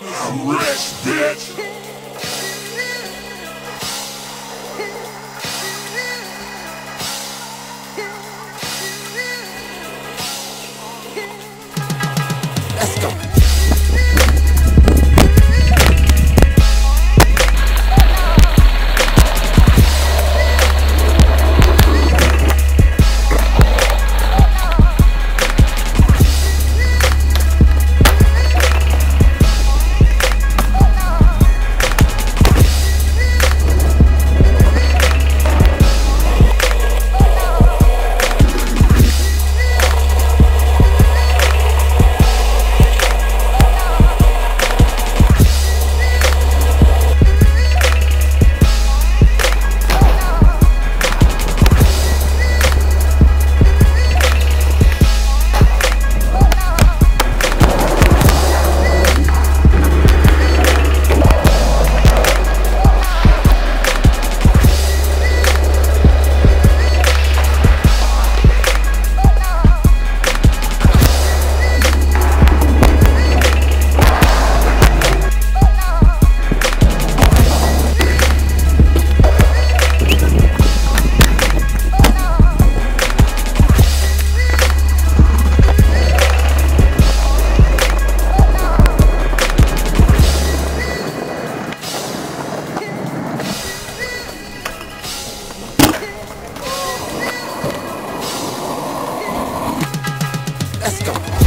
Rich bitch! Let's go. Let's go.